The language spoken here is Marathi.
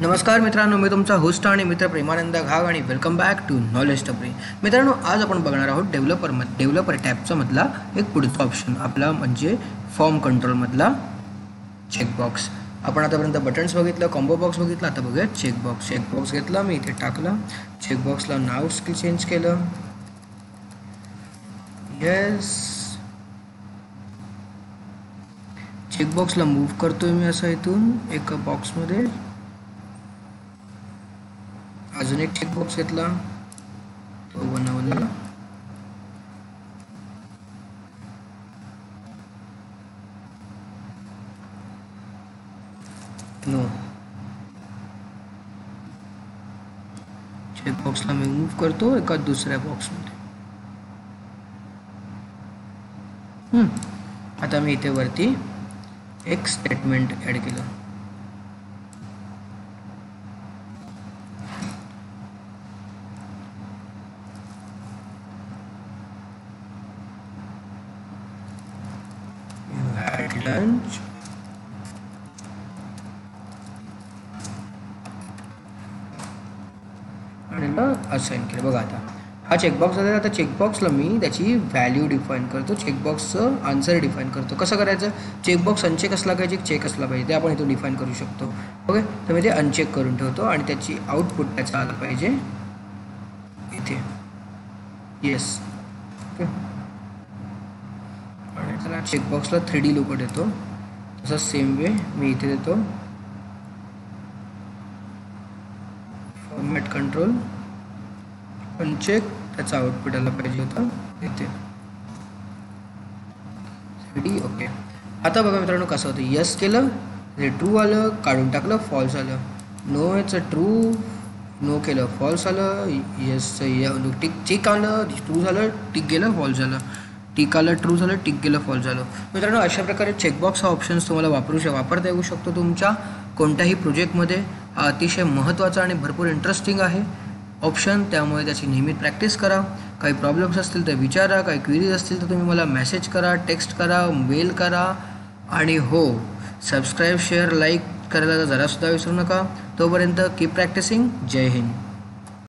नमस्कार मित्रांनो मी तुमचा होस्ट आणि मित्र प्रेमानंद घाग आणि वेलकम बॅक टू नॉलेज टपरी मित्रांनो आज आपण बघणार आहोत डेव्हलपर म डेव्हलपर टॅबचा मधला एक पुढचा ऑप्शन आपला म्हणजे फॉर्म कंट्रोलमधला चेकबॉक्स आपण आतापर्यंत बटन्स बघितलं कॉम्बो बॉक्स बघितला आता बघूया चेकबॉक्स चेकबॉक्स घेतला मी इथे टाकला. चेकबॉक्सला नाव स्किल चेंज केलं. येस चेकबॉक्सला मूव्ह करतोय मी असं इथून एका बॉक्समध्ये अजून एक चेकबॉक्स घेतला. तो बनवला. नो चेकबॉक्सला मी मूव्ह करतो एका दुसऱ्या बॉक्समध्ये हम्म. आता मी इथे वरती एक स्टेटमेंट ॲड केलं. Had आणि ना असाइन केलं. बघा आता. हा चेकबॉक्स आहे आता चेकबॉक्सला मी त्याची व्हॅल्यू डिफाईन करतो. चेकबॉक्सचं आन्सर डिफाईन करतो. कसं करायचं? चेकबॉक्स अनचेक असला पाहिजे चेक असला पाहिजे. ते आपण इथून डिफाईन करू शकतो. ओके? तर मी ते अनचेक करून ठेवतो आणि त्याची आउटपुट त्याचा आलं पाहिजे. इथे. Yes okay? त्याला चेकबॉक्सला थ्री डी लोक देतो तसं सेम वे मी इथे देतो. फॉर्मॅट कंट्रोल पण चेक त्याचा आउटपुट आला पाहिजे होता. इथे. डी ओके आता बघा मित्रांनो कसं होतं. यस केलं हे ट्रू आलं काढून टाकलं फॉल्स आलं. नो याचं ट्रू नो केलं फॉल्स आलं. येस टिक चेक आलं ट्रू झालं टिक गेलं फॉल्स झालं. टिक आलं ट्रू झालं टिक गेलं फॉल्स झालं. मित्रांनो अशा प्रकारे चेकबॉक्स हा ऑप्शन्स तुम्हाला वापरू शक वापरता येऊ शकतो तुमच्या कोणत्याही प्रोजेक्टमध्ये हा अतिशय महत्त्वाचा आणि भरपूर इंटरेस्टिंग आहे ऑप्शन त्यामुळे त्याची नियमित प्रॅक्टिस करा. काही प्रॉब्लेम्स असतील तर विचारा काही क्वेरीज असतील तर तुम्ही मला मेसेज करा टेक्स्ट करा मेल करा. आणि हो सबस्क्राईब शेअर लाईक करायला जरासुद्धा विसरू नका. तोपर्यंत कीप प्रॅक्टिसिंग जय हिंद.